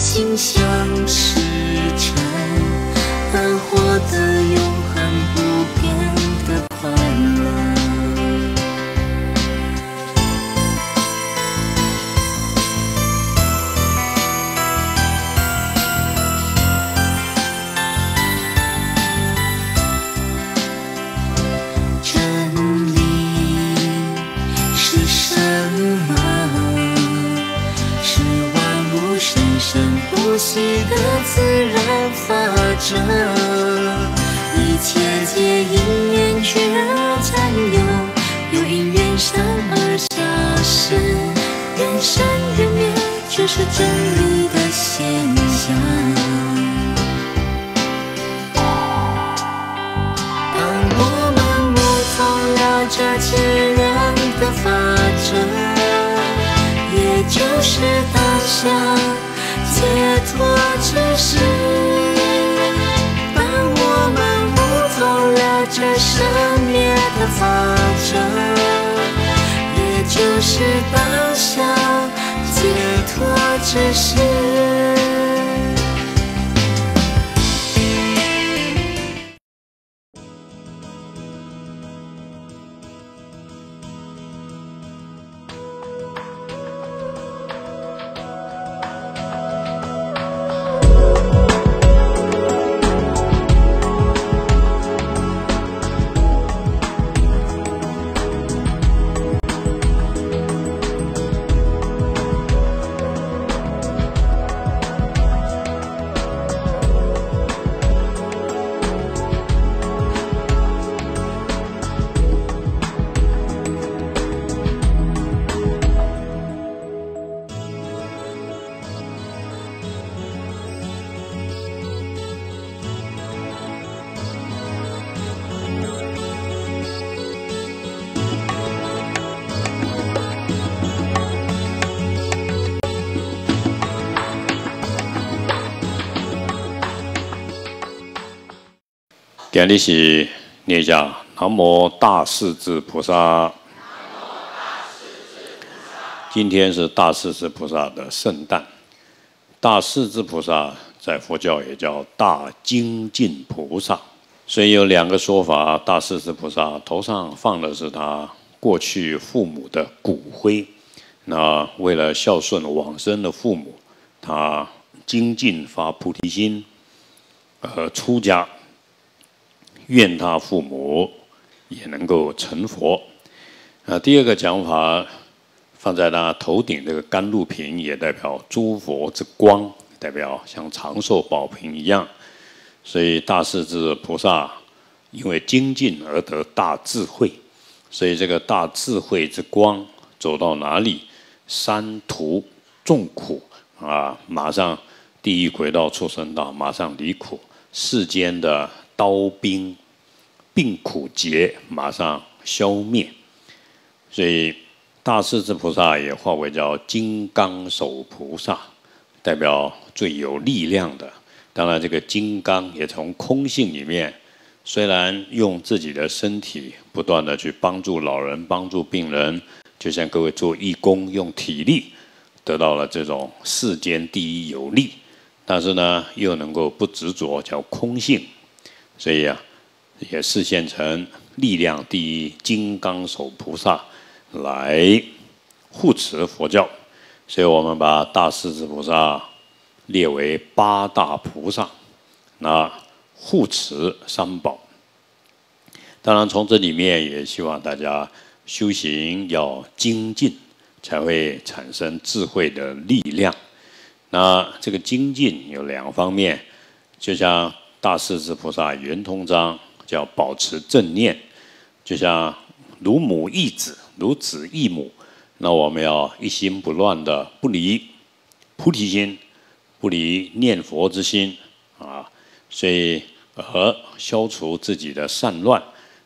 心想事成，着。一切皆因缘聚而占有，又因缘生而消失。缘生缘灭，这是真理的现象。当我们悟通了这自然的法则，也就是当下解脱之时。生灭的法则，也就是当下解脱之时。今日是念一下南无大势至菩萨。今天是大势至菩萨的圣诞。大势至菩萨在佛教也叫大精进菩萨，所以有两个说法：大势至菩萨头上放的是他过去父母的骨灰，那为了孝顺往生的父母，他精进发菩提心，而出家。愿他父母也能够成佛。啊，第二个讲法放在他头顶这个甘露瓶，也代表诸佛之光，代表像长寿宝瓶一样。所以大势至菩萨因为精进而得大智慧，所以这个大智慧之光走到哪里，三途众苦啊，马上地狱轨道畜生道马上离苦，世间的刀兵。病苦劫马上消灭，所以大势至菩萨也化为叫金刚手菩萨，代表最有力量的。当然，这个金刚也从空性里面，虽然用自己的身体不断的去帮助老人、帮助病人，就像各位做义工用体力得到了这种世间第一有力，但是呢，又能够不执着，叫空性。所以啊。也示现成力量第一金刚手菩萨来护持佛教，所以我们把大势至菩萨列为八大菩萨，那护持三宝。当然，从这里面也希望大家修行要精进，才会产生智慧的力量。那这个精进有两方面，就像大势至菩萨圆通章。叫保持正念，就像如母忆子，如子忆母。那我们要一心不乱的，不离菩提心，不离念佛之心啊。所以而消除自己的善乱，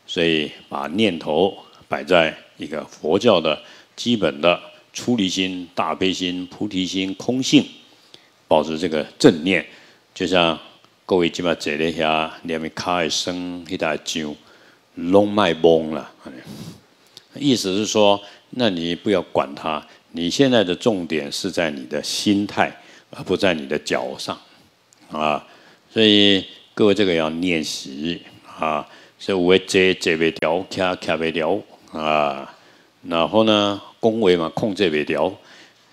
所以把念头摆在一个佛教的基本的出离心、大悲心、菩提心、空性，保持这个正念，就像。各位今麦坐咧遐，连咪卡会生迄大酒，拢卖懵了。意思是说，那你不要管它，你现在的重点是在你的心态，而不在你的脚上，啊，所以各位这个要练习啊，所以我这这不调，卡卡不调啊，然后呢，恭维嘛控制不调，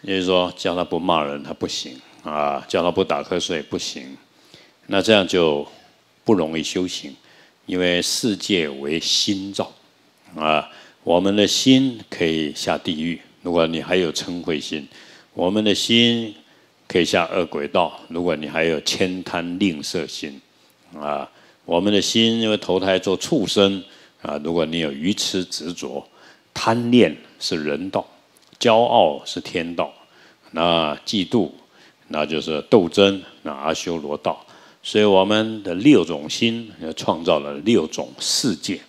也就是说叫他不骂人他不行啊，叫他不打瞌睡不行，那这样就不容易修行，因为世界为心造啊，我们的心可以下地狱，如果你还有嗔恚心，我们的心。可以下恶鬼道。如果你还有悭贪吝啬心，啊，我们的心因为投胎做畜生啊。如果你有愚痴执着，贪恋是人道，骄傲是天道，那嫉妒那就是斗争，那阿修罗道。所以我们的六种心创造了六种世界。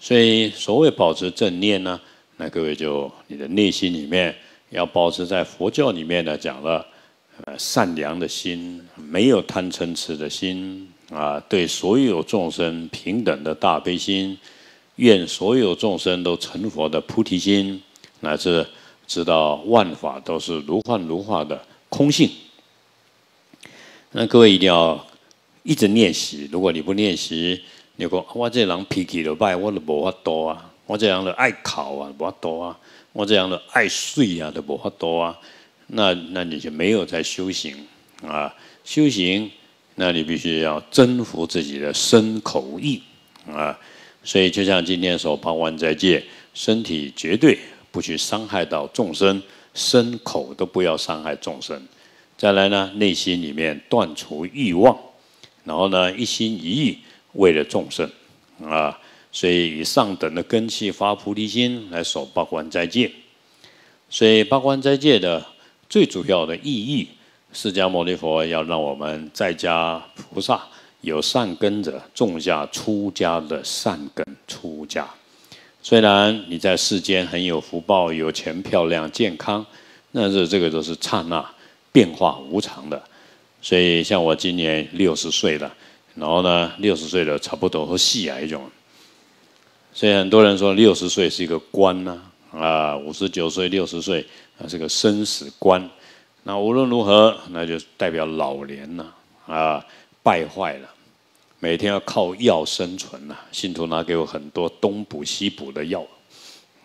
所以所谓保持正念呢，那各位就你的内心里面。要保持在佛教里面呢，讲了，呃，善良的心，没有贪嗔痴的心啊，对所有众生平等的大悲心，愿所有众生都成佛的菩提心，乃至知道万法都是如幻如化的空性。那各位一定要一直练习，如果你不练习，你讲我这人脾气就坏，我都无法多啊，我这样的爱考啊，无法多啊。我这样的爱睡啊，都无法多啊，那那你就没有在修行啊。修行，那你必须要征服自己的身口意啊。所以就像今天说，八万在戒，身体绝对不去伤害到众生，身口都不要伤害众生。再来呢，内心里面断除欲望，然后呢，一心一意为了众生啊。所以以上等的根器发菩提心来守八关斋戒，所以八关斋戒的最主要的意义，释迦牟尼佛要让我们在家菩萨有善根者种下出家的善根。出家虽然你在世间很有福报、有钱、漂亮、健康，但是这个都是刹那变化无常的。所以像我今年六十岁了，然后呢，六十岁了差不多和细癌一种。所以很多人说六十岁是一个关呐，啊，五十九岁、六十岁啊是个生死关。那无论如何，那就代表老年了，啊，败坏了，每天要靠药生存呐。信徒拿给我很多东补西补的药，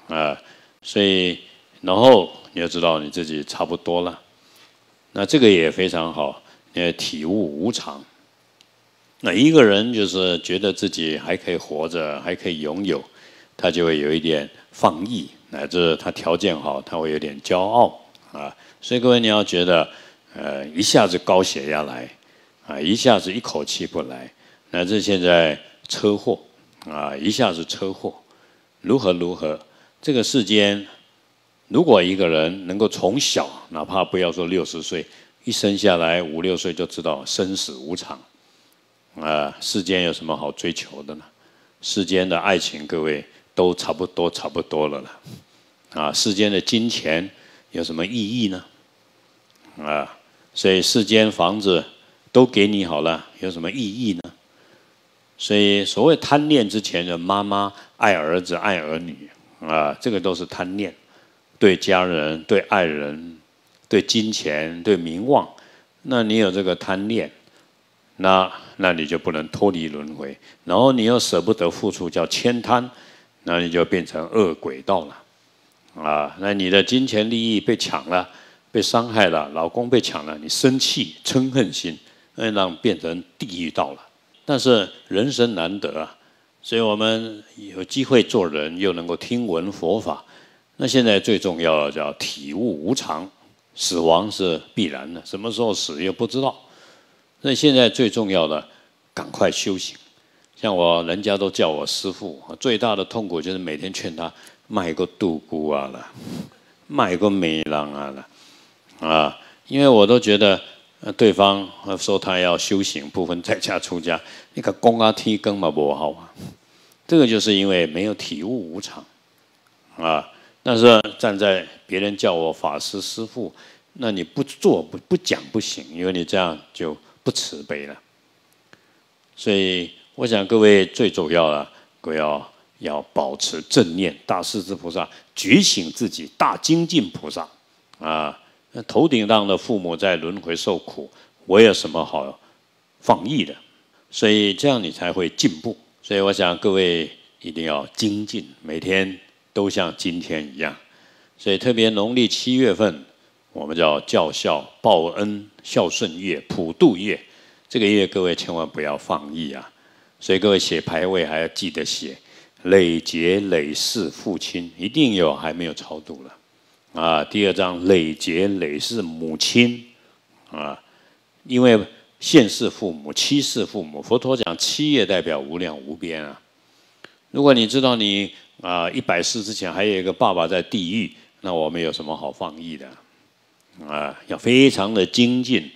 啊，所以然后你要知道你自己差不多了，那这个也非常好，因为体悟无常。那一个人就是觉得自己还可以活着，还可以拥有，他就会有一点放逸，乃至他条件好，他会有点骄傲啊。所以各位你要觉得，呃，一下子高血压来，啊，一下子一口气不来，乃至现在车祸啊，一下子车祸，如何如何？这个世间，如果一个人能够从小，哪怕不要说六十岁，一生下来五六岁就知道生死无常。啊，世间有什么好追求的呢？世间的爱情，各位都差不多，差不多了了。啊，世间的金钱有什么意义呢？啊，所以世间房子都给你好了，有什么意义呢？所以所谓贪恋之前的妈妈爱儿子爱儿女啊，这个都是贪恋，对家人、对爱人、对金钱、对名望，那你有这个贪恋。那那你就不能脱离轮回，然后你又舍不得付出，叫悭贪，那你就变成恶鬼道了，啊，那你的金钱利益被抢了，被伤害了，老公被抢了，你生气嗔恨心，那让变成地狱道了。但是人生难得啊，所以我们有机会做人，又能够听闻佛法，那现在最重要的叫体悟无常，死亡是必然的，什么时候死又不知道。那现在最重要的，赶快修行。像我，人家都叫我师父，最大的痛苦就是每天劝他卖个杜姑啊了，卖个美郎啊了，啊，因为我都觉得，对方说他要修行，不分在家出家，那个公啊提根嘛不好啊。这个就是因为没有体悟无常，啊，但是站在别人叫我法师师父，那你不做不不讲不行，因为你这样就。不慈悲了，所以我想各位最主要的，各位要要保持正念。大势至菩萨觉醒自己，大精进菩萨啊，头顶上的父母在轮回受苦，我有什么好放逸的？所以这样你才会进步。所以我想各位一定要精进，每天都像今天一样。所以特别农历七月份，我们叫教孝报恩孝顺月、普渡月。这个月各位千万不要放逸啊！所以各位写牌位还要记得写累劫累世父亲，一定有还没有超度了啊。第二章累劫累世母亲啊，因为现世父母、七世父母，佛陀讲七业代表无量无边啊。如果你知道你啊一百世之前还有一个爸爸在地狱，那我们有什么好放逸的啊？要非常的精进，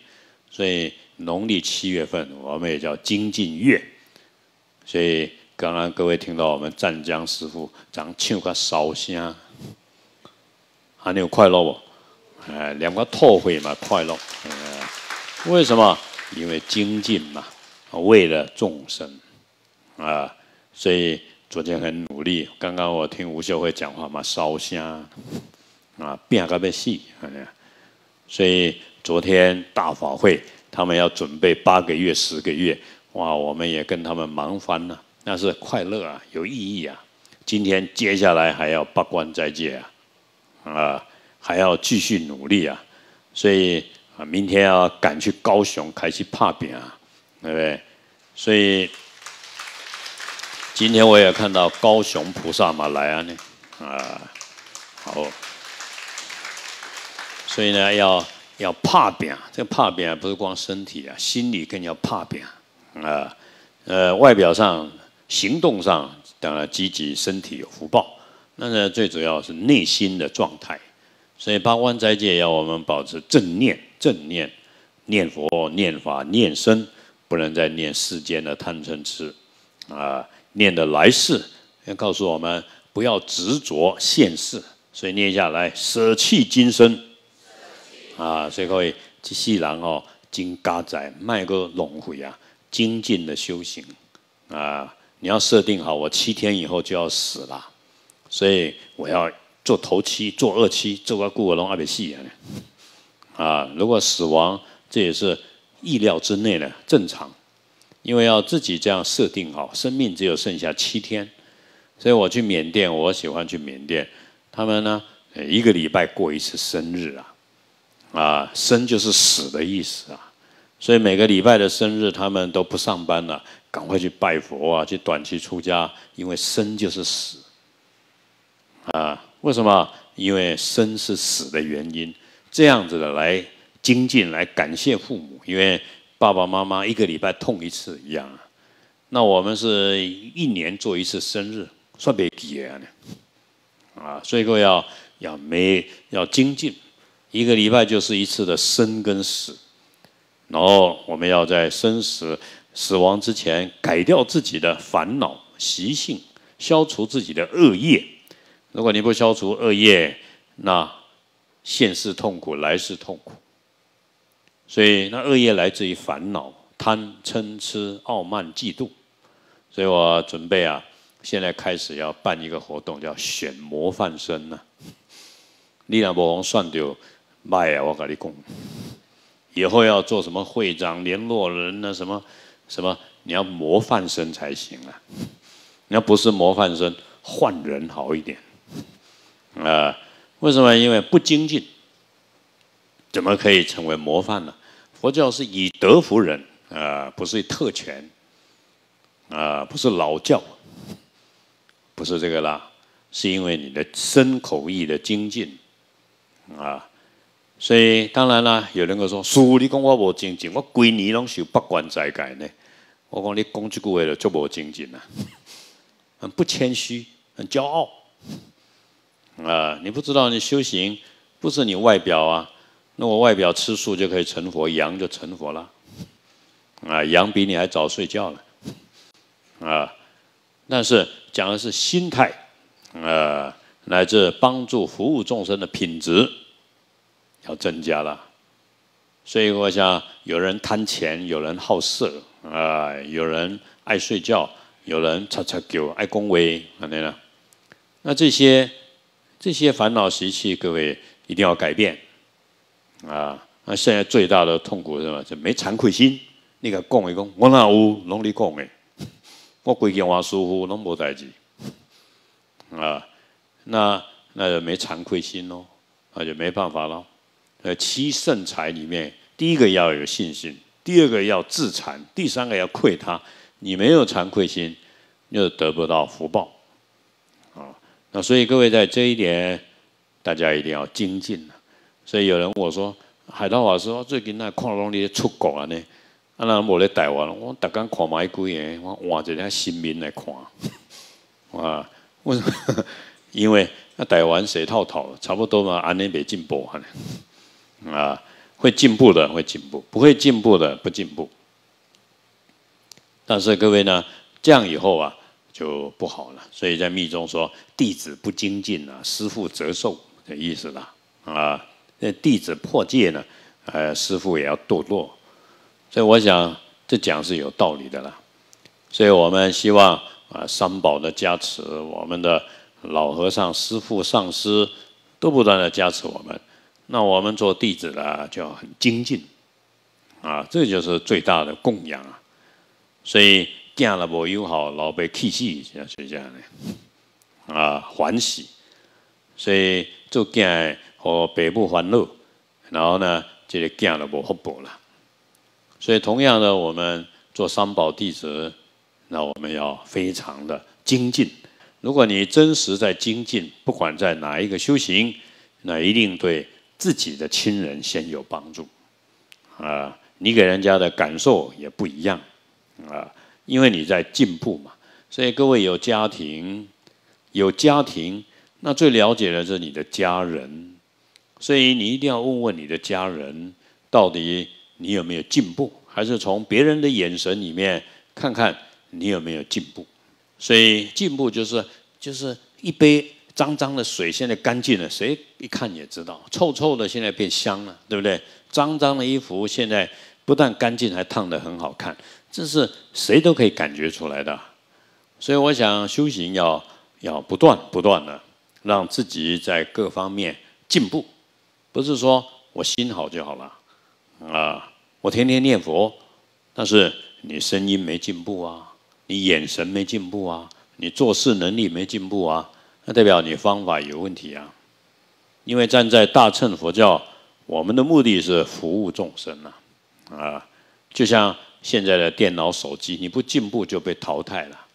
所以。农历七月份，我们也叫精进月，所以刚刚各位听到我们湛江师傅讲唱个烧香，还有快乐不？哎，两个透会嘛，快乐。为什么？因为精进嘛，为了众生啊，所以昨天很努力。刚刚我听吴秀慧讲话嘛，烧香啊，变个被戏，所以昨天大法会。他们要准备八个月、十个月，哇！我们也跟他们忙翻了，那是快乐啊，有意义啊。今天接下来还要八关斋戒啊，啊，还要继续努力啊。所以啊，明天要赶去高雄开始拍饼啊，对不对？所以今天我也看到高雄菩萨嘛来啊呢，啊，好，所以呢要。要怕病，这个怕病不是光身体啊，心里更要怕病啊。呃，外表上、行动上当然积极，身体有福报。那呢，最主要是内心的状态。所以八关斋戒要我们保持正念，正念，念佛、念法、念身，不能再念世间的贪嗔痴啊。念的来世，要告诉我们不要执着现世，所以念下来，舍弃今生。啊，所以各位，这世人哦，经加载，卖个轮回啊，精进的修行。啊，你要设定好，我七天以后就要死了，所以我要做头七，做二七，做个顾尔龙阿比西啊，啊，如果死亡，这也是意料之内的正常，因为要自己这样设定好，生命只有剩下七天，所以我去缅甸，我喜欢去缅甸，他们呢，一个礼拜过一次生日啊。啊，生就是死的意思啊，所以每个礼拜的生日，他们都不上班了，赶快去拜佛啊，去短期出家，因为生就是死。啊，为什么？因为生是死的原因，这样子的来精进，来感谢父母，因为爸爸妈妈一个礼拜痛一次一样啊。那我们是一年做一次生日，算别急啊啊，所以各位要要没要精进。一个礼拜就是一次的生跟死，然后我们要在生死死亡之前改掉自己的烦恼习性，消除自己的恶业。如果你不消除恶业，那现世痛苦，来世痛苦。所以那恶业来自于烦恼、贪嗔痴、傲慢、嫉妒。所以我准备啊，现在开始要办一个活动，叫选模范生呢。你若无算掉。卖啊！我跟你讲，以后要做什么会长、联络人呢？什么什么？你要模范生才行啊！你要不是模范生，换人好一点啊？为什么？因为不精进，怎么可以成为模范呢？佛教是以德服人啊，不是特权啊，不是老教，不是这个啦，是因为你的身口意的精进啊。所以当然啦，有人会说：“师傅，你讲我无精进，我规年拢受八关斋戒呢。”我讲你讲这句话了，就无精进啦，很不谦虚，很骄傲啊！你不知道你修行不是你外表啊，那我外表吃素就可以成佛，羊就成佛了啊！羊比你还早睡觉了啊！但是讲的是心态啊，乃至帮助服务众生的品质。要增加了，所以我想，有人贪钱，有人好色啊，有人爱睡觉，有人擦擦狗，爱恭维，啊？那这些这些烦恼习气，各位一定要改变啊，那现在最大的痛苦是什么？就没惭愧心。你甲讲一讲，我哪有拢你讲的？我规件话舒服，拢无代志。啊，那那就没惭愧心喽，那就没办法了。呃，七圣财里面，第一个要有信心，第二个要自惭，第三个要愧他。你没有惭愧心，就得不到福报。啊，那所以各位在这一点，大家一定要精进所以有人问我说：“海涛老师，最近那看拢你出国啊呢？啊，那无咧台湾，我逐工看买几个，我换一个新民来看。啊，为什么？因为那台湾谁套套，差不多嘛，安尼没进步啊，会进步的会进步，不会进步的不进步。但是各位呢，这样以后啊就不好了。所以在密中说，弟子不精进啊，师父折寿的意思啦。啊，那弟子破戒呢，呃，师父也要堕落。所以我想这讲是有道理的啦。所以我们希望啊，三宝的加持，我们的老和尚、师父、上师都不断的加持我们。那我们做弟子的就要很精进啊，这就是最大的供养啊。所以见了无友好，老被气死，像是这样的啊，欢喜。所以做见和北部欢乐，然后呢，这个见了无福报了。所以同样的，我们做三宝弟子，那我们要非常的精进。如果你真实在精进，不管在哪一个修行，那一定对自己的亲人先有帮助啊，你给人家的感受也不一样。啊，因为你在进步嘛，所以各位有家庭，有家庭，那最了解的是你的家人，所以你一定要问问你的家人，到底你有没有进步，还是从别人的眼神里面看看你有没有进步。所以进步就是就是一杯脏脏的水，现在干净了，谁一看也知道；臭臭的现在变香了，对不对？脏脏的衣服现在不但干净，还烫得很好看。这是谁都可以感觉出来的，所以我想修行要要不断不断的让自己在各方面进步，不是说我心好就好了啊，我天天念佛，但是你声音没进步啊，你眼神没进步啊，你做事能力没进步啊，那代表你方法有问题啊。因为站在大乘佛教，我们的目的是服务众生啊，啊，就像。现在的电脑、手机，你不进步就被淘汰了，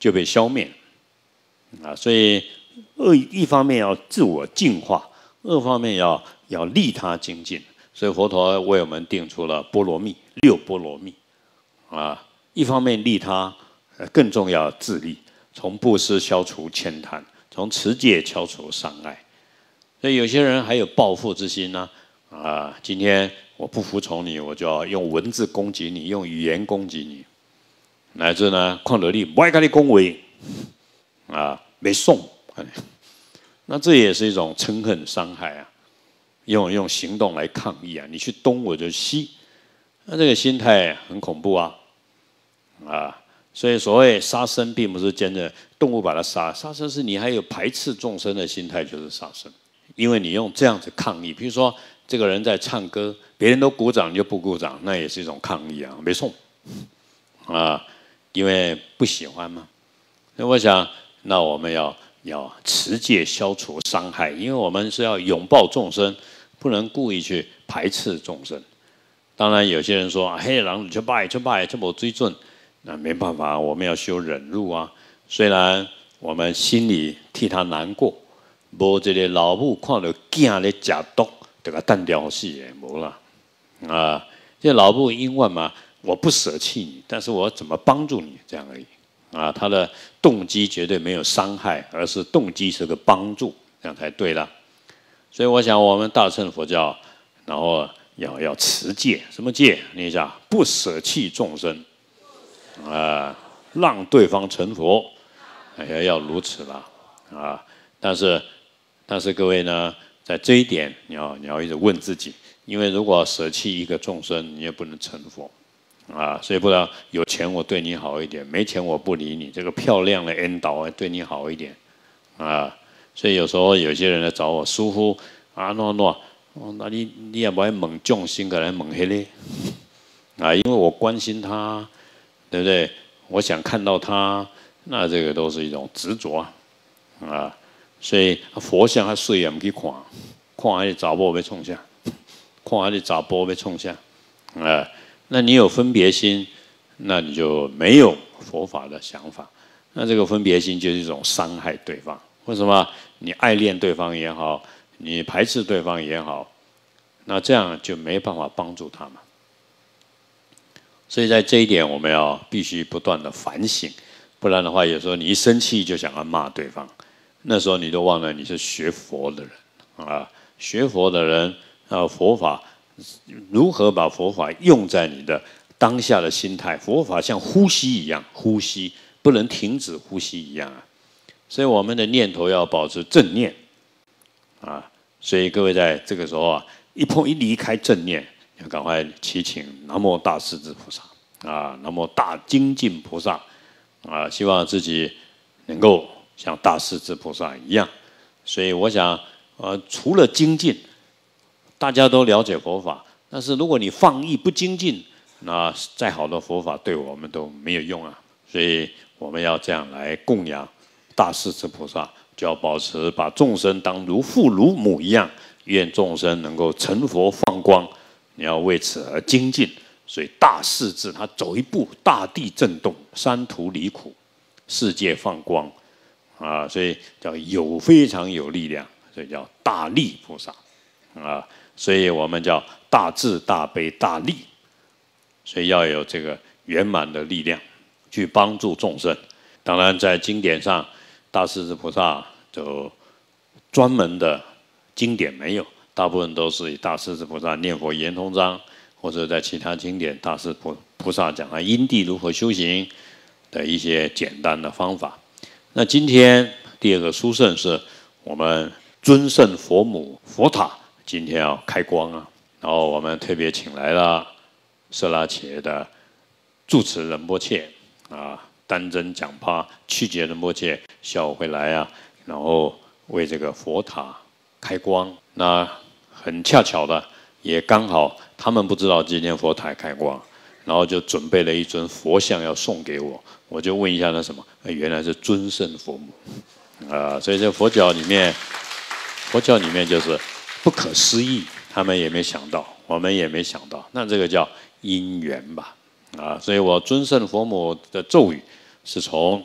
就被消灭啊！所以，二一方面要自我净化，二方面要要利他精进。所以佛陀为我们定出了波罗蜜六波罗蜜啊！一方面利他，更重要自利，从布施消除悭贪，从持戒消除伤害。所以有些人还有报复之心呢啊！今天。我不服从你，我就要用文字攻击你，用语言攻击你，乃至呢，旷德利不爱跟你恭维，啊，没送，那这也是一种嗔恨伤害啊，用用行动来抗议啊，你去东我就西，那这个心态很恐怖啊，啊，所以所谓杀生，并不是真的动物把它杀，杀生是你还有排斥众生的心态，就是杀生，因为你用这样子抗议，比如说。这个人在唱歌，别人都鼓掌，你就不鼓掌，那也是一种抗议啊，没错啊，因为不喜欢嘛。那我想，那我们要要持戒消除伤害，因为我们是要拥抱众生，不能故意去排斥众生。当然，有些人说嘿狼你去拜去拜就不追尊，那没办法，我们要修忍辱啊。虽然我们心里替他难过，无这个老母看到囝咧食毒。这个淡掉死也无了啊！这老布因为嘛，我不舍弃你，但是我怎么帮助你这样而已啊！他的动机绝对没有伤害，而是动机是个帮助，这样才对了。所以我想，我们大乘佛教，然后要要持戒，什么戒？你想，不舍弃众生啊，让对方成佛，也要如此了啊！但是，但是各位呢？在这一点，你要你要一直问自己，因为如果舍弃一个众生，你也不能成佛，啊，所以不然有钱我对你好一点，没钱我不理你。这个漂亮的引导对你好一点，啊，所以有时候有些人来找我，疏忽啊诺诺，那你你也不爱猛重心，可能猛黑嘞啊，因为我关心他，对不对？我想看到他，那这个都是一种执着啊，啊，所以佛像他睡也唔去看，看还是杂波被冲下，看还是杂波被冲下，啊，那你有分别心，那你就没有佛法的想法。那这个分别心就是一种伤害对方。为什么？你爱恋对方也好，你排斥对方也好，那这样就没办法帮助他们。所以在这一点，我们要必须不断的反省，不然的话，有时候你一生气就想要骂对方，那时候你都忘了你是学佛的人啊。学佛的人啊，佛法如何把佛法用在你的当下的心态？佛法像呼吸一样，呼吸。不能停止呼吸一样啊，所以我们的念头要保持正念啊。所以各位在这个时候啊，一碰一离开正念，要赶快祈请南无大势至菩萨啊，南无大精进菩萨啊，希望自己能够像大势至菩萨一样。所以我想，呃，除了精进，大家都了解佛法，但是如果你放逸不精进，那再好的佛法对我们都没有用啊。所以。我们要这样来供养大势至菩萨，就要保持把众生当如父如母一样，愿众生能够成佛放光。你要为此而精进。所以大势至，他走一步，大地震动，山土离苦，世界放光啊！所以叫有非常有力量，所以叫大力菩萨啊！所以我们叫大智大悲大力，所以要有这个圆满的力量。去帮助众生，当然在经典上，大势至菩萨就专门的经典没有，大部分都是以大势至菩萨念佛圆通章，或者在其他经典大势菩菩萨讲他因地如何修行的一些简单的方法。那今天第二个殊胜是我们尊胜佛母佛塔今天要开光啊，然后我们特别请来了色拉企业的住持仁波切。啊，丹增讲帕曲解仁波切下午会来啊，然后为这个佛塔开光。那很恰巧的，也刚好他们不知道今天佛塔开光，然后就准备了一尊佛像要送给我。我就问一下那什么，原来是尊胜佛母啊。所以这佛教里面，佛教里面就是不可思议，他们也没想到，我们也没想到，那这个叫因缘吧。啊，所以我尊圣佛母的咒语是从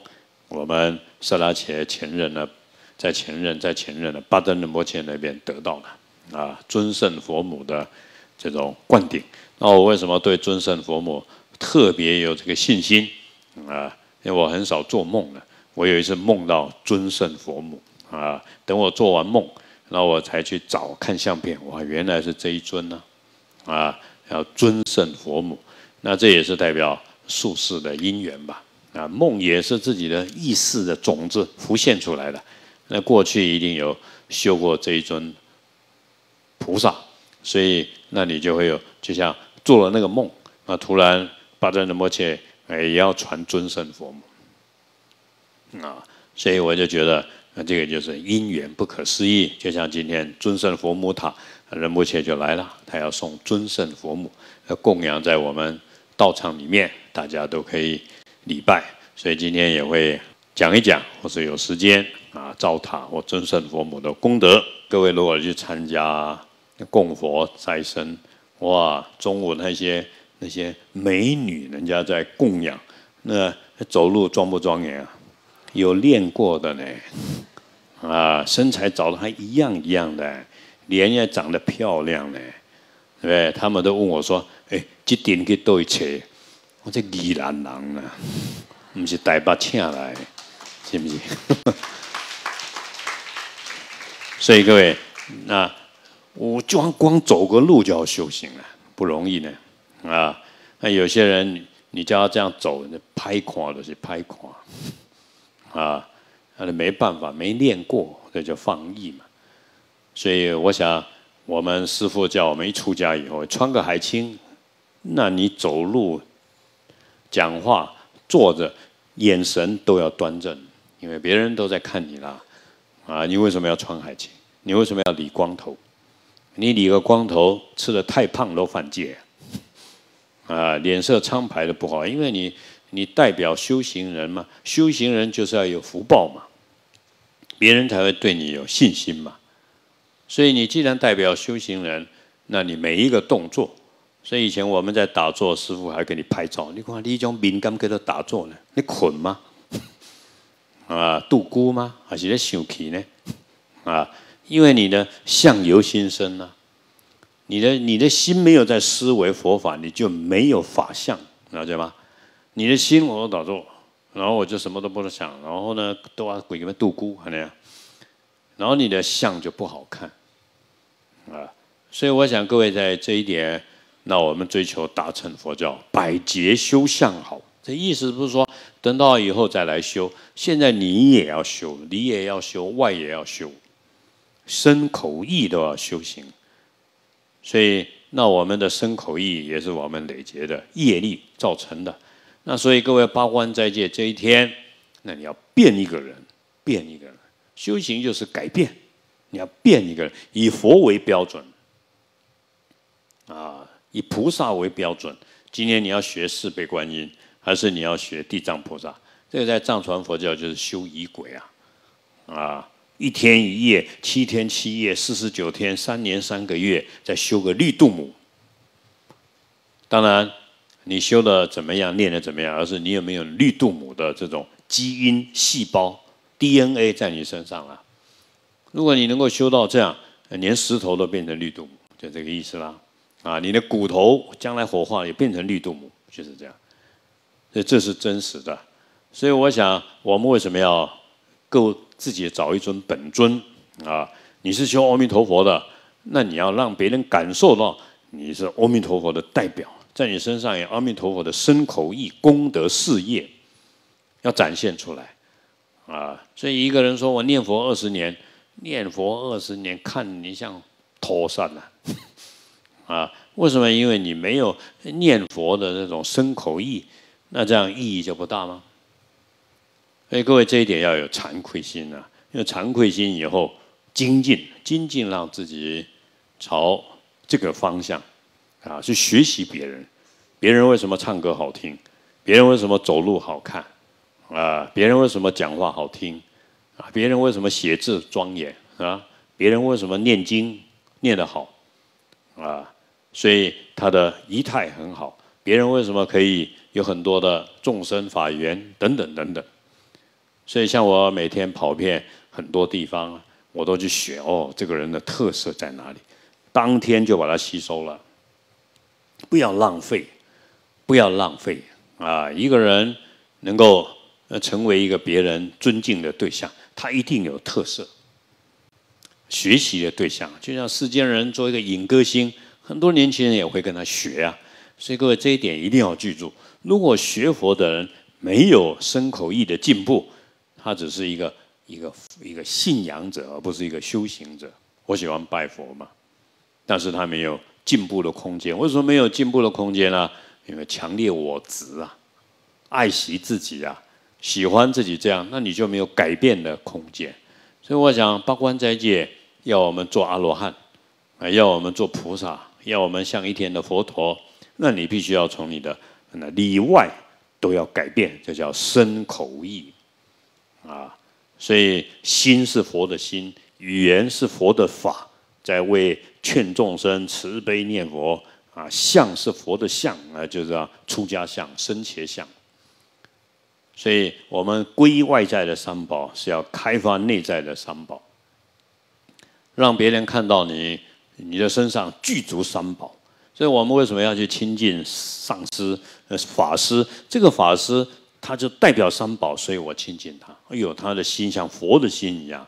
我们色拉切前任的，在前任在前任的巴登仁波切那边得到的啊，尊圣佛母的这种灌顶。那我为什么对尊圣佛母特别有这个信心啊？因为我很少做梦的，我有一次梦到尊圣佛母啊，等我做完梦，然后我才去找看相片，哇，原来是这一尊呢，啊，要尊圣佛母。那这也是代表术士的因缘吧？啊，梦也是自己的意识的种子浮现出来的。那过去一定有修过这一尊菩萨，所以那你就会有，就像做了那个梦，啊，突然巴赞的摩切哎也要传尊圣佛母，啊，所以我就觉得那这个就是因缘不可思议。就像今天尊胜佛母塔，仁波切就来了，他要送尊胜佛母，要供养在我们。道场里面，大家都可以礼拜，所以今天也会讲一讲，或是有时间啊，造塔或尊圣佛母的功德。各位如果去参加供佛斋生，哇，中午那些那些美女，人家在供养，那走路庄不庄严啊？有练过的呢，啊，身材长得还一样一样的，脸也长得漂亮呢，对不对？他们都问我说。哎，这点去倒一车，我这宜兰人啊，不是台北请来，是不是？所以各位，那我光光走个路就要修行了，不容易呢。啊，那有些人你叫他这样走，那拍垮都是拍垮，啊，那没办法，没练过，这就放逸嘛。所以我想，我们师父叫我们一出家以后，穿个海青。那你走路、讲话、坐着，眼神都要端正，因为别人都在看你啦。啊，你为什么要穿海青？你为什么要理光头？你理个光头，吃的太胖都犯戒，啊，脸色苍白的不好，因为你你代表修行人嘛，修行人就是要有福报嘛，别人才会对你有信心嘛。所以你既然代表修行人，那你每一个动作，所以以前我们在打坐，师傅还给你拍照。你看你一种敏感给他打坐呢？你困吗？啊，度孤吗？还是在想气呢？啊，因为你的相由心生啊，你的你的心没有在思维佛法，你就没有法相，了解吗？你的心我都打坐，然后我就什么都不能想，然后呢都要鬼给们度孤，那样，然后你的相就不好看，啊，所以我想各位在这一点，那我们追求大乘佛教，百劫修相好。这意思不是说等到以后再来修，现在你也要修，你也要修，外也要修，身口意都要修行。所以，那我们的身口意也是我们累劫的业力造成的。那所以各位八关斋戒这一天，那你要变一个人，变一个人，修行就是改变，你要变一个人，以佛为标准，啊，以菩萨为标准。今天你要学四倍观音。还是你要学地藏菩萨，这个在藏传佛教就是修仪轨啊，啊，一天一夜，七天七夜，四十九天，三年三个月，再修个绿度母。当然，你修的怎么样，练的怎么样，而是你有没有绿度母的这种基因细胞 DNA 在你身上了。如果你能够修到这样，连石头都变成绿度母，就这个意思啦。啊，你的骨头将来火化也变成绿度母，就是这样。所以这是真实的，所以我想，我们为什么要够自己找一尊本尊啊？你是修阿弥陀佛的，那你要让别人感受到你是阿弥陀佛的代表，在你身上有阿弥陀佛的身口意功德事业要展现出来啊！所以一个人说我念佛二十年，念佛二十年，看你像脱散了 啊？为什么？因为你没有念佛的那种身口意。那这样意义就不大吗？所以各位这一点要有惭愧心啊！有惭愧心以后精进，精进让自己朝这个方向啊去学习别人。别人为什么唱歌好听？别人为什么走路好看？啊，别人为什么讲话好听？啊，别人为什么写字庄严？啊，别人为什么念经念得好？啊，所以他的仪态很好。别人为什么可以？有很多的众生法缘等等等等，所以像我每天跑遍很多地方，我都去学哦，这个人的特色在哪里？当天就把它吸收了，不要浪费，不要浪费啊！一个人能够成为一个别人尊敬的对象，他一定有特色，学习的对象。就像世间人做一个影歌星，很多年轻人也会跟他学啊。所以各位这一点一定要记住。如果学佛的人没有身口意的进步，他只是一个一个一个信仰者，而不是一个修行者。我喜欢拜佛嘛，但是他没有进步的空间。为什么没有进步的空间呢？因为强烈我执啊，爱惜自己啊，喜欢自己这样，那你就没有改变的空间。所以我想，八关斋戒要我们做阿罗汉，啊，要我们做菩萨，要我们像一天的佛陀，那你必须要从你的。那里外都要改变，这叫身口意啊。所以心是佛的心，语言是佛的法，在为劝众生慈悲念佛啊。相是佛的相啊，就是要出家相、生前相。所以我们归外在的三宝，是要开发内在的三宝，让别人看到你，你的身上具足三宝。所以我们为什么要去亲近上师、呃法师？这个法师他就代表三宝，所以我亲近他。哎呦，他的心像佛的心一样，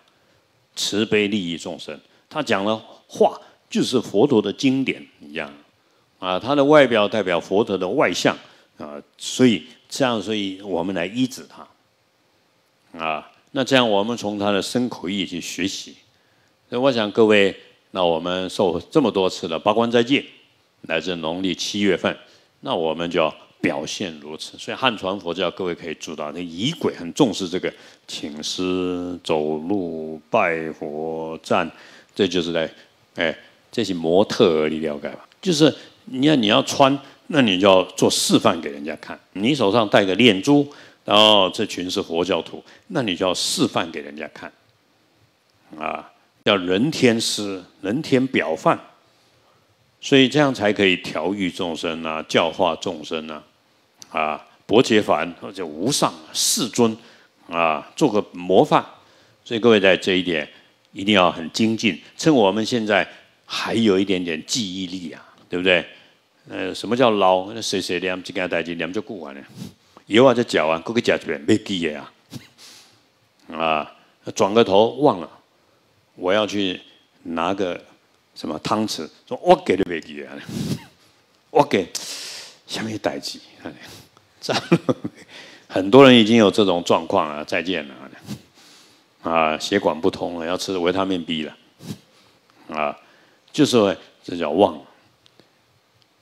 慈悲利益众生。他讲的话就是佛陀的经典一样啊。他的外表代表佛陀的外相啊，所以这样，所以我们来医治他啊。那这样，我们从他的身口意去学习。所以我想各位，那我们受这么多次的八关斋戒。来自农历七月份，那我们就要表现如此。所以汉传佛教各位可以知道，那仪轨很重视这个请师、走路、拜佛、站，这就是在哎这是模特儿，你了解吧？就是你要你要穿，那你就要做示范给人家看。你手上戴个链珠，然后这群是佛教徒，那你就要示范给人家看。啊，叫人天师，人天表范，所以这样才可以调御众生啊，教化众生啊。啊，薄伽梵或者无上世尊啊，做个模范。所以各位在这一点一定要很精进，趁我们现在还有一点点记忆力啊，对不对？呃，什么叫老？那谁谁念这件代志念就过完了，以后啊再讲完，过个讲一遍没记的啊。啊，转个头忘了，我要去拿个什么汤匙，说我给的没记啊，我给下面代志，这样 很多人已经有这种状况了，再见了。啊，血管不通了，要吃维他命 B 了，啊，就是这叫忘。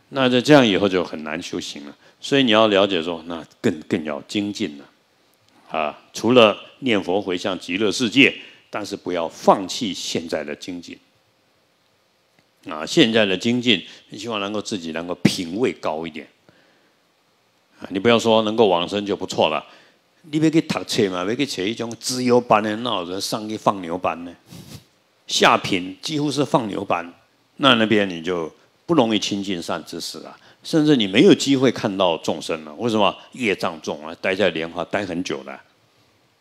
那在这样以后就很难修行了。所以你要了解说，那更更要精进了，啊，除了念佛回向极乐世界，但是不要放弃现在的精进。啊，现在的精进，你希望能够自己能够品位高一点。啊，你不要说能够往生就不错了。你要去读册嘛？要去找一种自由班的，那有人上去放牛班呢？下品几乎是放牛班，那那边你就不容易亲近善知识啊，甚至你没有机会看到众生了。为什么？业障重啊，待在莲花待很久了，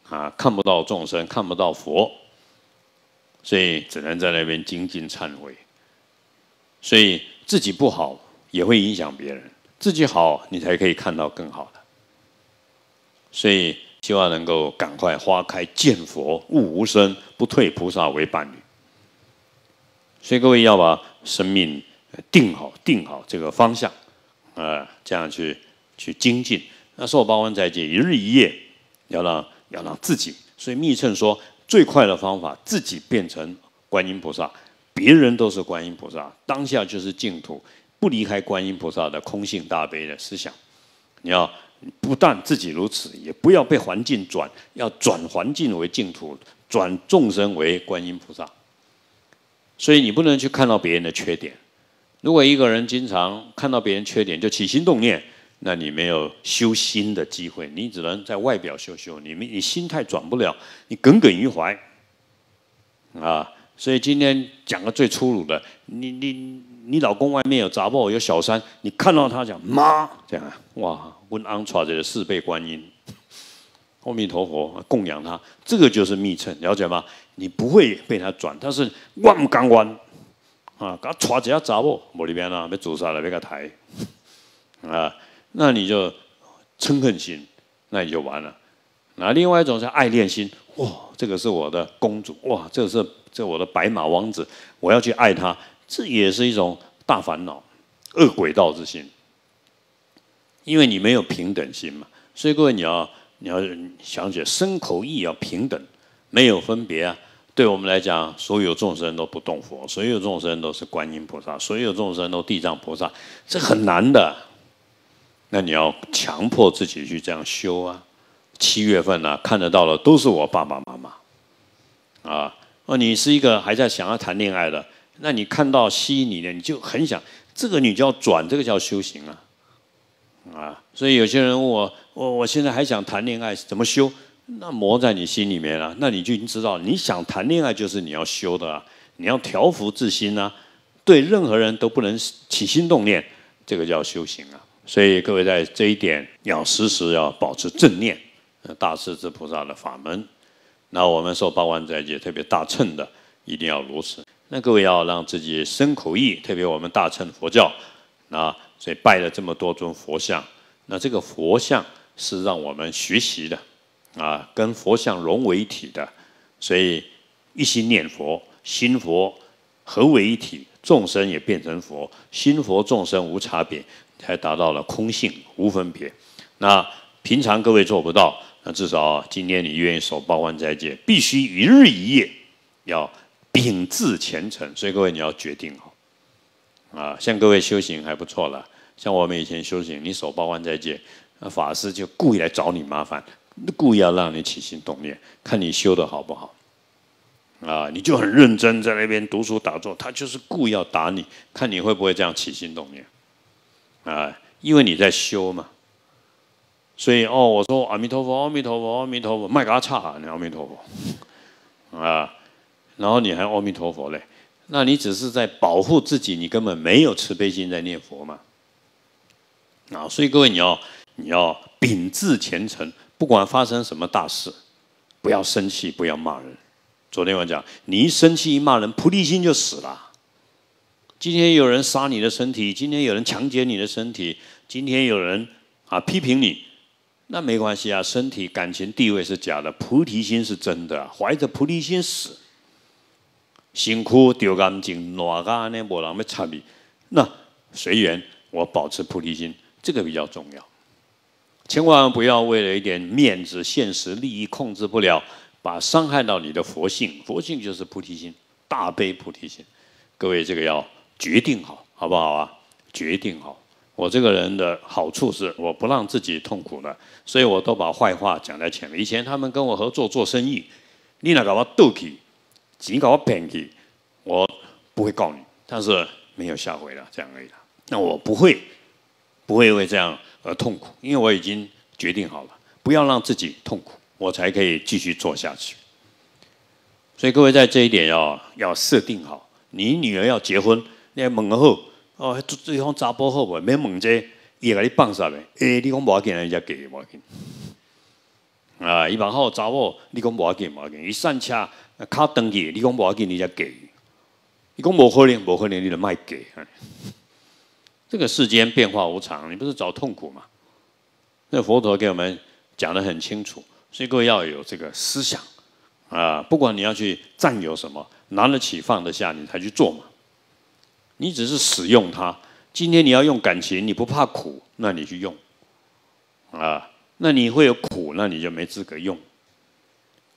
啊，看不到众生，看不到佛，所以只能在那边精进忏悔。所以自己不好也会影响别人，自己好你才可以看到更好的。所以希望能够赶快花开见佛，悟无生，不退菩萨为伴侣。所以各位要把生命定好，定好这个方向，啊，这样去去精进。那受八万斋戒，一日一夜，要让要让自己。所以密乘说，最快的方法，自己变成观音菩萨，别人都是观音菩萨，当下就是净土，不离开观音菩萨的空性大悲的思想。你要。不但自己如此，也不要被环境转，要转环境为净土，转众生为观音菩萨。所以你不能去看到别人的缺点。如果一个人经常看到别人缺点就起心动念，那你没有修心的机会，你只能在外表修修，你你心态转不了，你耿耿于怀啊。所以今天讲个最粗鲁的，你你你老公外面有杂报有小三，你看到他讲妈这样哇。温安传这个四倍观音，阿弥陀佛供养他，这个就是密乘，了解吗？你不会被他转，但是万刚弯啊，给他抓一下杂物，某里边啊，被阻杀了，被他抬啊，那你就嗔恨心，那你就完了。那另外一种是爱恋心，哇，这个是我的公主，哇，这个是这我的白马王子，我要去爱他，这也是一种大烦恼，恶鬼道之心。因为你没有平等心嘛，所以各位你要你要想起身口意要平等，没有分别啊。对我们来讲，所有众生都不动佛，所有众生都是观音菩萨，所有众生都地藏菩萨，这很难的。那你要强迫自己去这样修啊。七月份呢，看得到的都是我爸爸妈妈啊。哦，你是一个还在想要谈恋爱的，那你看到吸引你的，你就很想这个，你就要转，这个叫修行啊。啊，所以有些人问我，我我现在还想谈恋爱，怎么修？那魔在你心里面了，那你就已经知道，你想谈恋爱就是你要修的啊，你要调伏自心啊，对任何人都不能起心动念，这个叫修行啊。所以各位在这一点要时时要保持正念，大势至菩萨的法门。那我们受八万斋戒，特别大乘的一定要如此。那各位要让自己身口意，特别我们大乘佛教，啊。所以拜了这么多尊佛像，那这个佛像是让我们学习的，啊，跟佛像融为一体的，所以一心念佛，心佛合为一体，众生也变成佛，心佛众生无差别，才达到了空性无分别。那平常各位做不到，那至少今天你愿意守八万斋戒，必须一日一夜要秉自虔诚。所以各位你要决定好。啊，像各位修行还不错了。像我们以前修行，你手抱万斋戒，那法师就故意来找你麻烦，故意要让你起心动念，看你修的好不好。啊，你就很认真在那边读书打坐，他就是故意要打你，看你会不会这样起心动念，啊，因为你在修嘛。所以哦，我说阿弥陀佛，阿弥陀佛，阿弥陀佛，麦嘎差，你阿弥陀佛，啊，然后你还阿弥陀佛嘞，那你只是在保护自己，你根本没有慈悲心在念佛嘛。啊，所以各位你要你要秉志虔诚，不管发生什么大事，不要生气，不要骂人。昨天我讲，你一生气一骂人，菩提心就死了。今天有人杀你的身体，今天有人强奸你的身体，今天有人啊批评你。那没关系啊，身体、感情、地位是假的，菩提心是真的。怀着菩提心死，辛苦丢干净，哪个呢？我人要插你，那随缘。我保持菩提心，这个比较重要。千万不要为了一点面子、现实利益控制不了，把伤害到你的佛性。佛性就是菩提心，大悲菩提心。各位，这个要决定好，好不好啊？决定好。我这个人的好处是，我不让自己痛苦的，所以我都把坏话讲在前面。以前他们跟我合作做生意，你那搞我斗气，只搞我骗气，我不会告你，但是没有下回了，这样而已了。那我不会，不会为这样而痛苦，因为我已经决定好了，不要让自己痛苦，我才可以继续做下去。所以各位在这一点要要设定好，你女儿要结婚，你要问后。哦，对方查甫好无？免问这，伊会甲你放啥嘞？诶，你讲无要紧，人家给无要紧。啊，伊往好查某，你讲无要紧，无要紧。伊上车，卡登记，你讲无要紧，你才给。你讲无可能，无可能，你就卖给。这个世间变化无常，你不是找痛苦吗？那佛陀给我们讲的很清楚，所以各位要有这个思想啊，不管你要去占有什么，拿得起放得下，你才去做嘛。你只是使用它。今天你要用感情，你不怕苦，那你去用，啊，那你会有苦，那你就没资格用。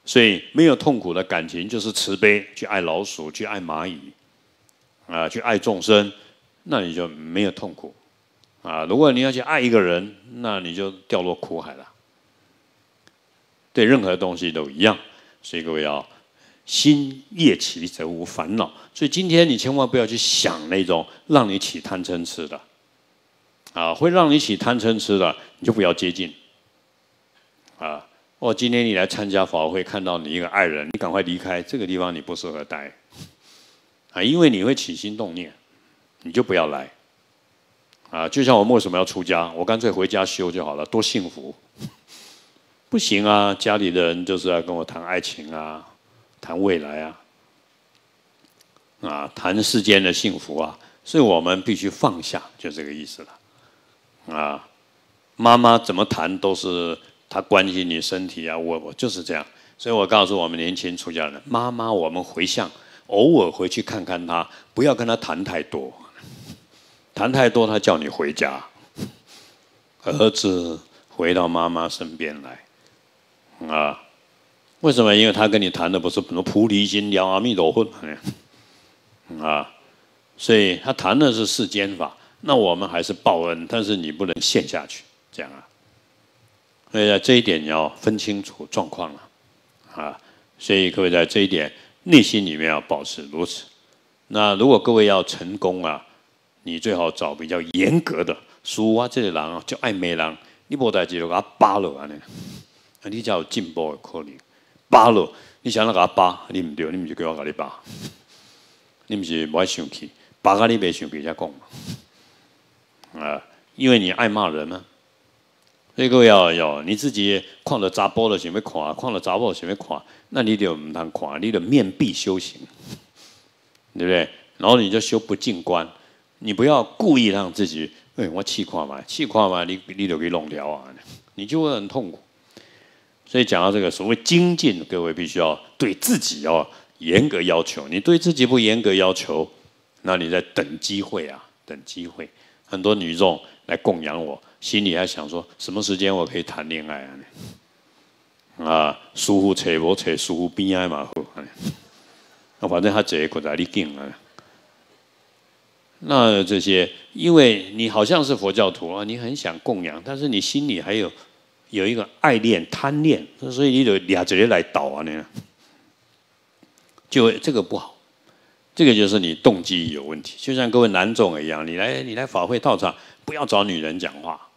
所以没有痛苦的感情就是慈悲，去爱老鼠，去爱蚂蚁，啊，去爱众生，那你就没有痛苦。啊，如果你要去爱一个人，那你就掉落苦海了。对任何东西都一样，所以各位要。心业起则无烦恼，所以今天你千万不要去想那种让你起贪嗔痴的，啊，会让你起贪嗔痴的，你就不要接近。啊，哦今天你来参加法会，看到你一个爱人，你赶快离开这个地方，你不适合待，啊，因为你会起心动念，你就不要来。啊，就像我为什么要出家？我干脆回家修就好了，多幸福。不行啊，家里的人就是要跟我谈爱情啊。谈未来啊，啊，谈世间的幸福啊，所以我们必须放下，就这个意思了。啊，妈妈怎么谈都是他关心你身体啊，我我就是这样。所以我告诉我们年轻出家人，妈妈我们回向，偶尔回去看看她，不要跟她谈太多，谈太多她叫你回家。儿子回到妈妈身边来，啊。为什么？因为他跟你谈的不是什么菩提心、聊阿弥陀佛，啊，所以他谈的是世间法。那我们还是报恩，但是你不能陷下去，这样啊。所以在这一点你要分清楚状况了，啊，所以各位在这一点内心里面要保持如此。那如果各位要成功啊，你最好找比较严格的。俗话这个人啊，叫爱美人，你无代志就给他扒了啊，你才有进步的可能。扒了，你想那个扒，你唔对，你唔就叫我给你扒，你唔是不爱生气，扒个你别生气才讲嘛，啊，因为你爱骂人嘛，所以各位要要你自己看了杂波了想要看，看了杂波想要看，那你就唔通看，你的面壁修行，对不对？然后你就修不进关，你不要故意让自己，哎，我气垮嘛，气垮嘛，你你就给弄掉啊，你就会很痛苦。所以讲到这个所谓精进，各位必须要对自己要严格要求。你对自己不严格要求，那你在等机会啊，等机会。很多女众来供养我，心里还想说什么时间我可以谈恋爱啊？啊，舒服扯我扯，舒服边爱嘛好。那反正他这一个在你敬啊。那这些，因为你好像是佛教徒啊，你很想供养，但是你心里还有。有一个爱恋、贪恋，所以你就俩直接来倒啊！呢，就这个不好，这个就是你动机有问题。就像各位男众一样，你来你来法会道场，不要找女人讲话，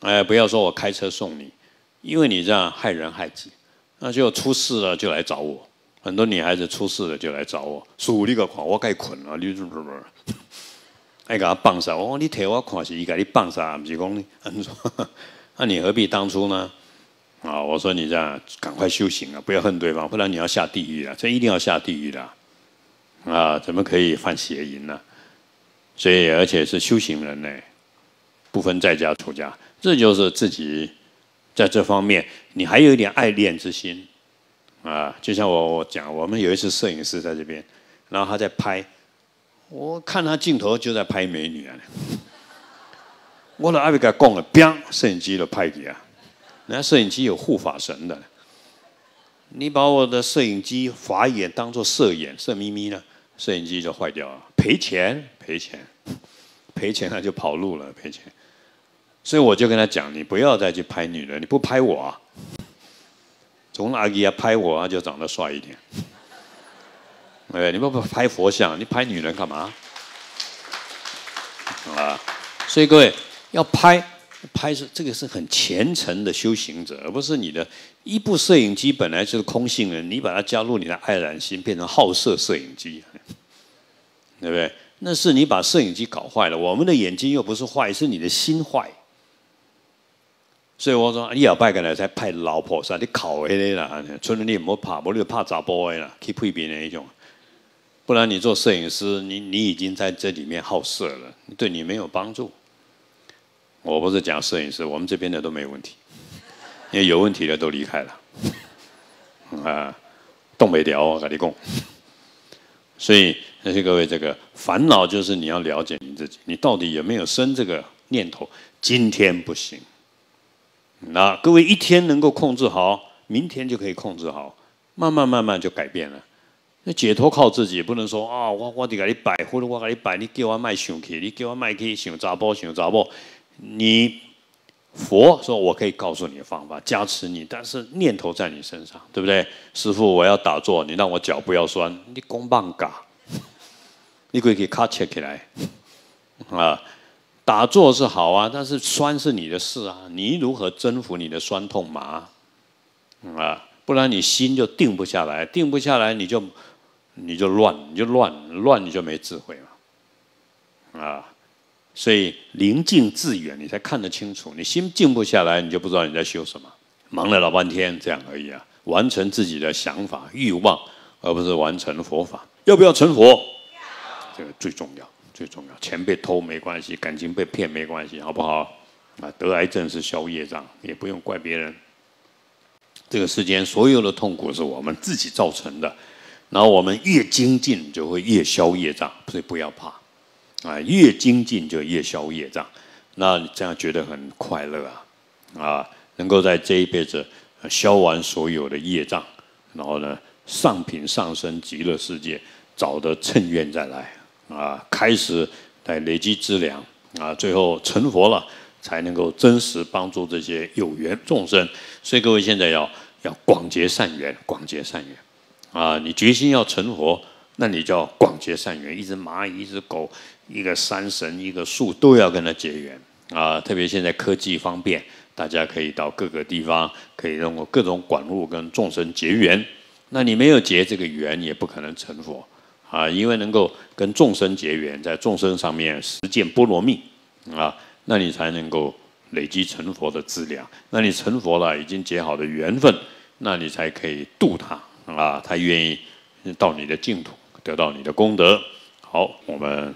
哎，不要说我开车送你，因为你这样害人害己，那就出事了就来找我。很多女孩子出事了就来找我，叔你个款我该捆了，你怎么怎么，爱 给他棒杀，我你替我看是伊给你棒杀，不是讲你，那你何必当初呢？啊，我说你这样赶快修行啊，不要恨对方，不然你要下地狱啊！这一定要下地狱的啊！怎么可以犯邪淫呢？所以而且是修行人呢，不分在家出家，这就是自己在这方面你还有一点爱恋之心啊！就像我我讲，我们有一次摄影师在这边，然后他在拍，我看他镜头就在拍美女啊，我的阿伟给讲了，砰，摄影机都拍给啊。人家摄影机有护法神的，你把我的摄影机法眼当做色眼，色眯眯呢，摄影机就坏掉了，赔钱赔钱赔钱，他就跑路了，赔钱。所以我就跟他讲，你不要再去拍女人，你不拍我啊，从阿姨啊拍我啊就长得帅一点。哎，你不不拍佛像，你拍女人干嘛？啊，所以各位要拍。拍摄这个是很虔诚的修行者，而不是你的一部摄影机本来就是空性人，你把它加入你的爱染心，变成好色摄影机，对不对？那是你把摄影机搞坏了。我们的眼睛又不是坏，是你的心坏。所以我说，你要拜个来才派老婆噻，你考下来啦，除了你唔好怕，我就怕砸波啦，去配别人一种。不然你做摄影师，你你已经在这里面好色了，对你没有帮助。我不是讲摄影师，我们这边的都没问题，因为有问题的都离开了，啊，东北调我跟你讲，所以那些各位，这个烦恼就是你要了解你自己，你到底有没有生这个念头？今天不行，那各位一天能够控制好，明天就可以控制好，慢慢慢慢就改变了。那解脱靠自己，不能说啊，我我得给你摆，或者我给你摆，你叫我卖想去，你叫我卖去想杂波想杂波。你佛说，我可以告诉你的方法，加持你，但是念头在你身上，对不对？师傅，我要打坐，你让我脚不要酸，你公棒嘎，你可以给卡切起来啊！打坐是好啊，但是酸是你的事啊，你如何征服你的酸痛麻啊？不然你心就定不下来，定不下来你就你就乱，你就乱乱，你就没智慧了啊！所以宁静致远，你才看得清楚。你心静不下来，你就不知道你在修什么。忙了老半天，这样而已啊！完成自己的想法、欲望，而不是完成佛法。要不要成佛？这个最重要，最重要。钱被偷没关系，感情被骗没关系，好不好？啊，得癌症是消业障，也不用怪别人。这个世间所有的痛苦是我们自己造成的。然后我们越精进，就会越消业障，所以不要怕。啊，越精进就越消业障，那这样觉得很快乐啊！啊，能够在这一辈子消完所有的业障，然后呢，上品上升极乐世界，早的趁愿再来啊，开始来累积资粮啊，最后成佛了，才能够真实帮助这些有缘众生。所以各位现在要要广结善缘，广结善缘啊！你决心要成佛，那你就要广结善缘，一只蚂蚁，一只狗。一个山神，一个树，都要跟他结缘啊！特别现在科技方便，大家可以到各个地方，可以通过各种管路跟众生结缘。那你没有结这个缘，也不可能成佛啊！因为能够跟众生结缘，在众生上面实践波罗蜜啊，那你才能够累积成佛的资粮。那你成佛了，已经结好的缘分，那你才可以度他啊！他愿意到你的净土，得到你的功德。好，我们。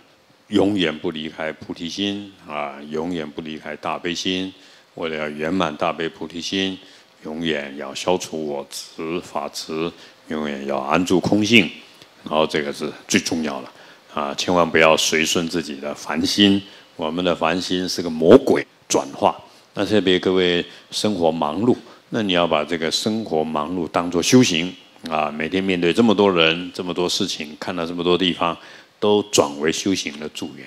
永远不离开菩提心啊！永远不离开大悲心。为了要圆满大悲菩提心，永远要消除我执法执，永远要安住空性。然后这个是最重要的啊！千万不要随顺自己的烦心。我们的烦心是个魔鬼转化。那特别各位生活忙碌，那你要把这个生活忙碌当做修行啊！每天面对这么多人、这么多事情，看到这么多地方。都转为修行的助缘，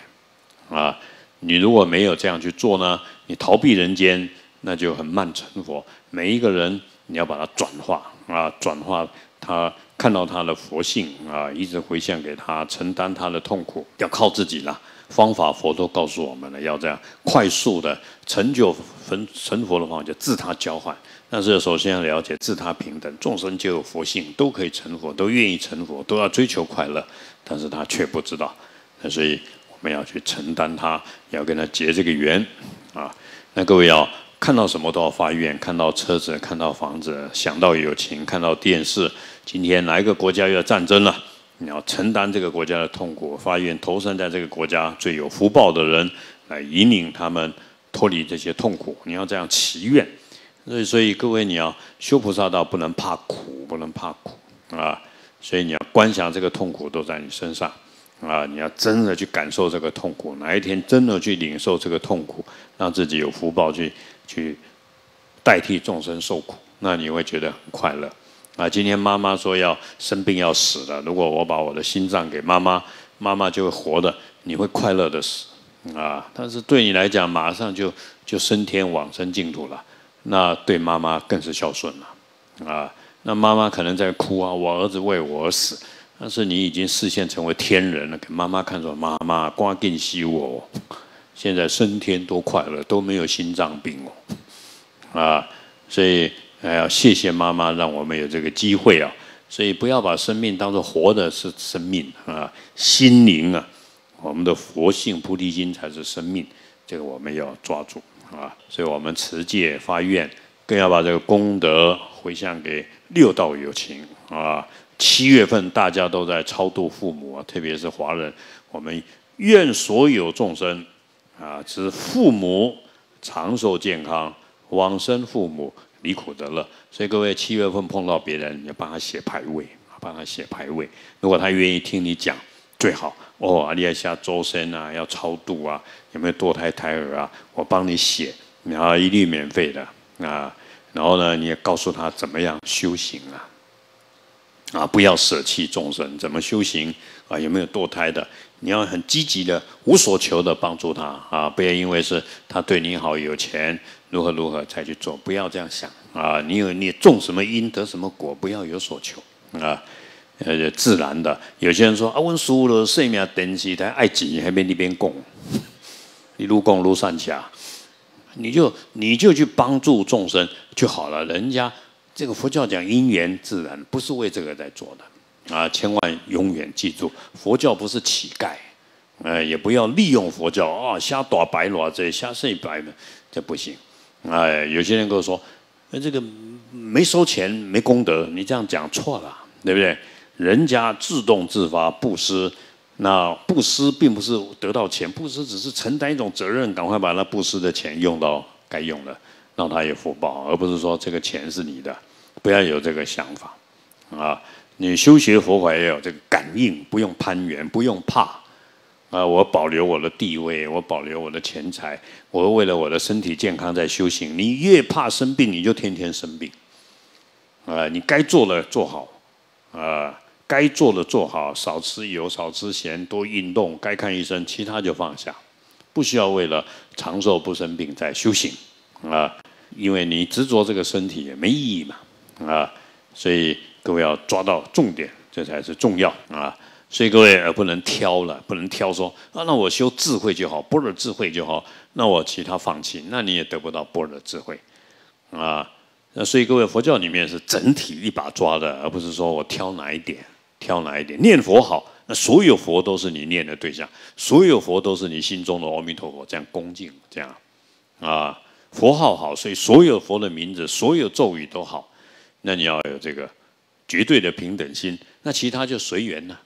啊！你如果没有这样去做呢，你逃避人间，那就很慢成佛。每一个人，你要把它转化啊，转化他看到他的佛性啊，一直回向给他，承担他的痛苦，要靠自己了。方法佛都告诉我们了，要这样快速的成就成成佛的方法，就自他交换。但是首先要了解自他平等，众生皆有佛性，都可以成佛，都愿意成佛，都要追求快乐，但是他却不知道。那所以我们要去承担他，要跟他结这个缘啊。那各位要看到什么都要发愿，看到车子，看到房子，想到友情，看到电视。今天哪一个国家又要战争了？你要承担这个国家的痛苦，发愿投身在这个国家最有福报的人，来引领他们脱离这些痛苦。你要这样祈愿，所以所以各位你要修菩萨道，不能怕苦，不能怕苦啊！所以你要观想这个痛苦都在你身上啊！你要真的去感受这个痛苦，哪一天真的去领受这个痛苦，让自己有福报去去代替众生受苦，那你会觉得很快乐。啊，今天妈妈说要生病要死了，如果我把我的心脏给妈妈，妈妈就会活的，你会快乐的死，啊，但是对你来讲，马上就就升天往生净土了，那对妈妈更是孝顺了，啊，那妈妈可能在哭啊，我儿子为我而死，但是你已经视线成为天人了，给妈妈看说，妈妈光更惜我，现在升天多快乐，都没有心脏病哦，啊，所以。还要谢谢妈妈，让我们有这个机会啊！所以不要把生命当做活的是生命啊，心灵啊，我们的佛性菩提心才是生命，这个我们要抓住啊！所以我们持戒发愿，更要把这个功德回向给六道有情啊！七月份大家都在超度父母啊，特别是华人，我们愿所有众生啊，使父母长寿健康，往生父母。离苦得乐，所以各位七月份碰到别人，你要帮他写牌位，帮他写牌位。如果他愿意听你讲，最好哦。阿利下周身啊，要超度啊，有没有堕胎胎儿啊？我帮你写，然后一律免费的啊。然后呢，你也告诉他怎么样修行啊，啊，不要舍弃众生，怎么修行啊？有没有堕胎的？你要很积极的、无所求的帮助他啊！不要因为是他对你好、有钱。如何如何才去做？不要这样想啊！你有你种什么因得什么果，不要有所求啊！呃，自然的。有些人说啊，我输了，生命等级他爱钱，还没那边供，一路供路善下，你就你就去帮助众生就好了。人家这个佛教讲因缘自然，不是为这个在做的啊！千万永远记住，佛教不是乞丐，呃，也不要利用佛教啊，瞎打白罗这瞎睡白的，这不行。哎，有些人跟我说：“那这个没收钱，没功德，你这样讲错了，对不对？人家自动自发布施，那布施并不是得到钱，布施只是承担一种责任，赶快把那布施的钱用到该用的，让他有福报，而不是说这个钱是你的，不要有这个想法啊！你修学佛法要有这个感应，不用攀缘，不用怕。”啊！我保留我的地位，我保留我的钱财，我为了我的身体健康在修行。你越怕生病，你就天天生病。啊！你该做的做好，啊，该做的做好，少吃油，少吃咸，多运动，该看医生，其他就放下，不需要为了长寿不生病在修行啊！因为你执着这个身体也没意义嘛，啊！所以各位要抓到重点，这才是重要啊！所以各位而不能挑了，不能挑说啊，那我修智慧就好，般若智慧就好，那我其他放弃，那你也得不到般若智慧，啊，那所以各位佛教里面是整体一把抓的，而不是说我挑哪一点，挑哪一点。念佛好，那所有佛都是你念的对象，所有佛都是你心中的阿弥陀佛，这样恭敬，这样啊，佛号好，所以所有佛的名字，所有咒语都好，那你要有这个绝对的平等心，那其他就随缘了。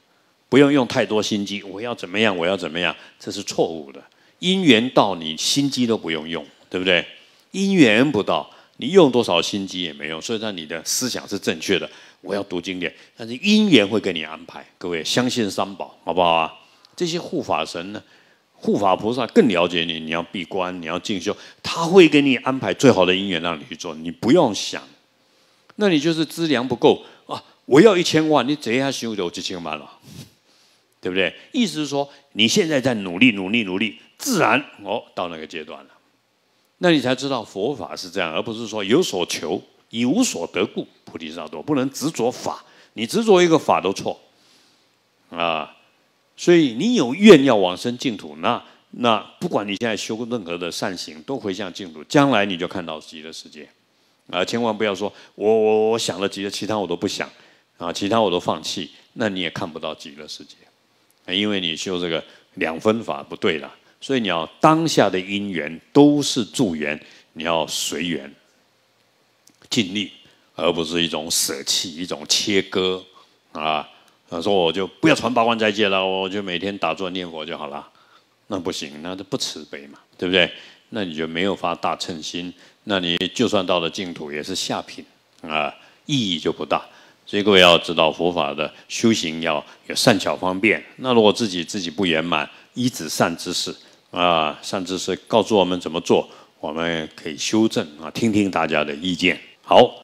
不用用太多心机，我要怎么样？我要怎么样？这是错误的。因缘到，你心机都不用用，对不对？因缘不到，你用多少心机也没用。所以说，你的思想是正确的。我要读经典，但是因缘会给你安排。各位相信三宝，好不好啊？这些护法神呢，护法菩萨更了解你。你要闭关，你要进修，他会给你安排最好的因缘让你去做。你不用想，那你就是资粮不够啊！我要一千万，你怎样修就几千万了？对不对？意思是说，你现在在努力、努力、努力，自然哦，到那个阶段了。那你才知道佛法是这样，而不是说有所求以无所得故，菩提萨埵不能执着法，你执着一个法都错啊。所以你有愿要往生净土，那那不管你现在修任何的善行，都回向净土，将来你就看到极乐世界啊！千万不要说我我我想了极乐，其他我都不想啊，其他我都放弃，那你也看不到极乐世界，因为你修这个两分法不对了。所以你要当下的因缘都是助缘，你要随缘尽力，而不是一种舍弃、一种切割啊。他说我就不要传八关斋戒了，我就每天打坐念佛就好了。那不行，那就不慈悲嘛，对不对？那你就没有发大乘心，那你就算到了净土也是下品啊，意义就不大。所以各位要知道佛法的修行要有善巧方便。那如果自己自己不圆满，依止善知识。啊，善知识告诉我们怎么做，我们可以修正啊，听听大家的意见。好。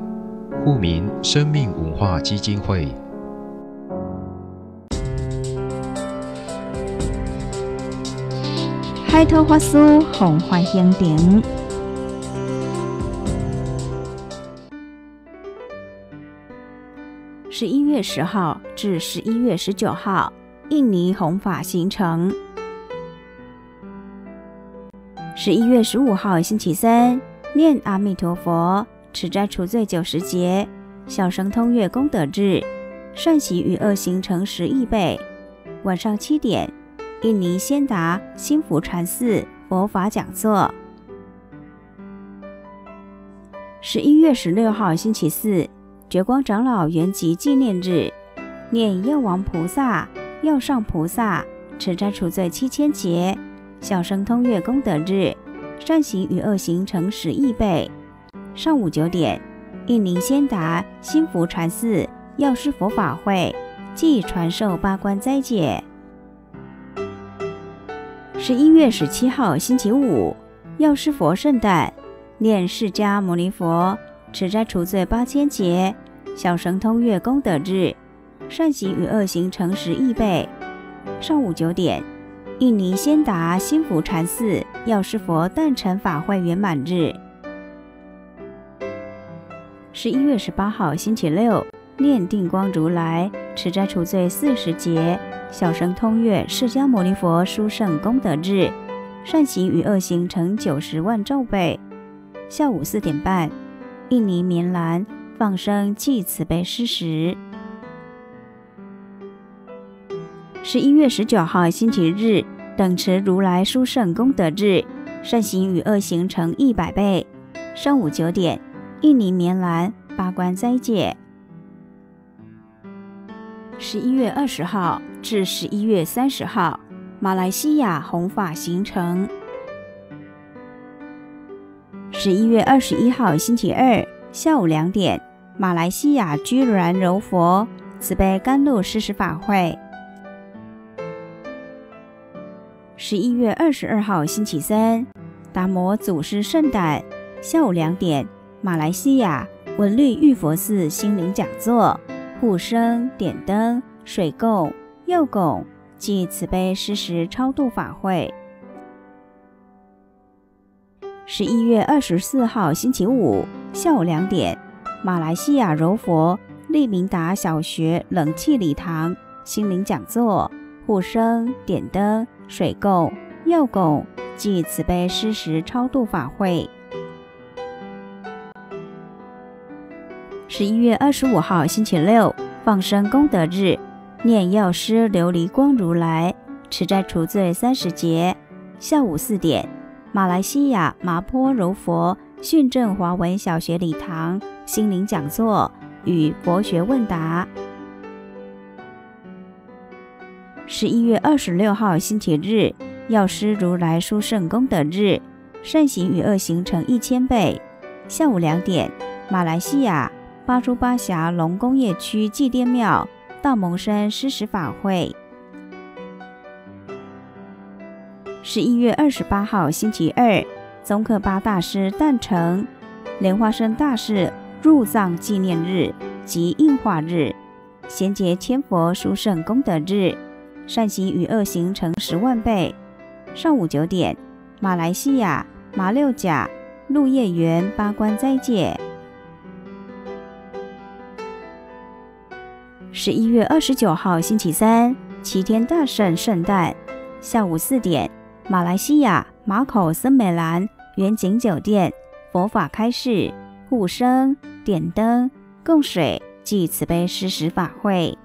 户名：生命文化基金会。海涛花酥红花香顶。十一月十号至十一月十九号，印尼弘法行程。十一月十五号星期三，念阿弥陀佛。持斋除罪九十节，小神通月功德日，善习与恶行成十亿倍。晚上七点，印尼先达新福禅寺佛法讲座。十一月十六号星期四，觉光长老圆寂纪念日，念药王菩萨、药上菩萨持斋除罪七千节，小神通月功德日，善行与恶行成十亿倍。上午九点，印尼仙达新福禅寺药师佛法会即传授八关斋戒。十一月十七号星期五，药师佛圣诞，念释迦牟尼佛持斋除罪八千劫，小神通月功德日，善行与恶行成十亿倍。上午九点，印尼仙达新福禅寺药师佛诞辰法会圆满日。十一月十八号星期六，念定光如来持斋除罪四十节，小乘通月释迦牟尼佛殊胜功德日，善行与恶行成九十万兆倍。下午四点半，印尼棉兰放生祭慈悲施食。十一月十九号星期日，等持如来殊胜功德日，善行与恶行成一百倍。上午九点。印尼棉兰八关斋戒，十一月二十号至十一月三十号，马来西亚弘法行程。十一月二十一号星期二下午两点，马来西亚居然柔佛慈悲甘露施食法会。十一月二十二号星期三，达摩祖师圣诞下午两点。马来西亚文律玉佛寺心灵讲座，护生点灯水供药供暨慈悲施食超度法会。十一月二十四号星期五下午两点，马来西亚柔佛利明达小学冷气礼堂心灵讲座，护生点灯水供药供暨慈悲施食超度法会。十一月二十五号星期六，放生功德日，念药师琉璃光如来持斋除罪三十节。下午四点，马来西亚麻坡柔佛训政华文小学礼堂心灵讲座与佛学问答。十一月二十六号星期日，药师如来殊胜功德日，善行与恶行成一千倍。下午两点，马来西亚巴珠巴峡龙工业区祭奠庙大蒙山施食法会。十一月二十八号星期二，宗喀巴大师诞辰，莲花生大士入藏纪念日及应化日，衔接千佛殊胜功德日，善行与恶行成十万倍。上午九点，马来西亚马六甲鹿叶园八关斋戒。十一月二十九号星期三，齐天大圣圣诞，下午四点。马来西亚马口森美兰远景酒店佛法开示、护生、点灯、供水暨慈悲施食法会。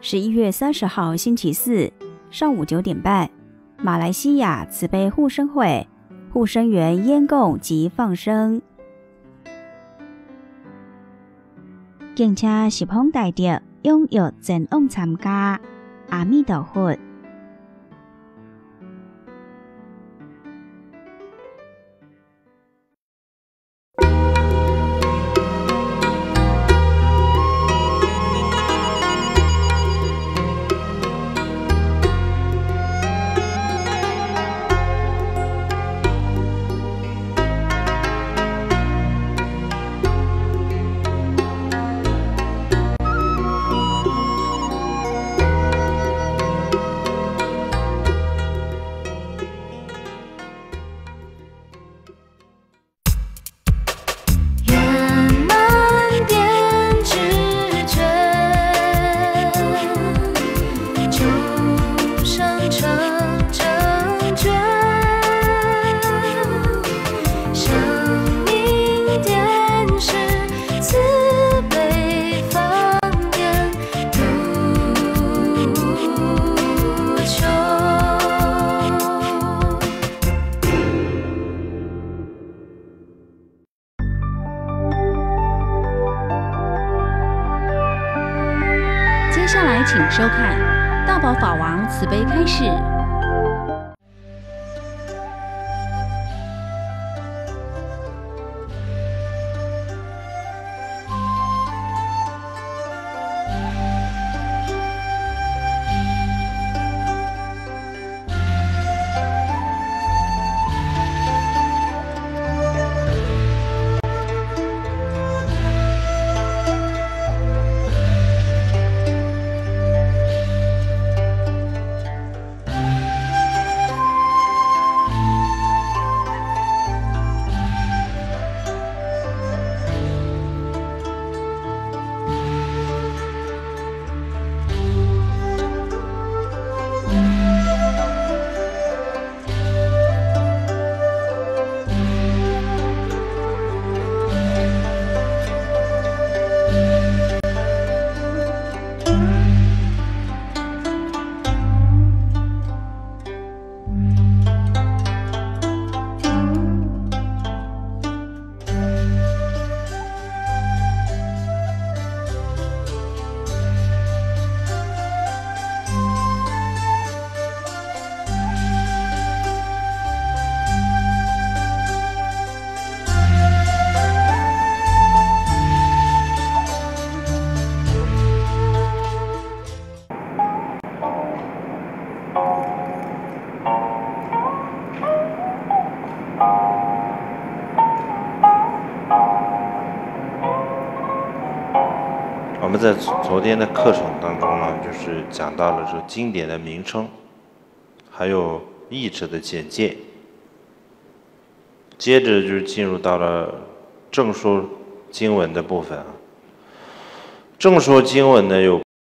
十一月三十号星期四上午九点半，马来西亚慈悲护生会护生园烟供及放生。敬请十方大德踊跃前往参加。阿弥陀佛。在昨天的课程当中呢，就是讲到了这经典的名称，还有译者的简介。接着就进入到了正说经文的部分啊。正说经文呢有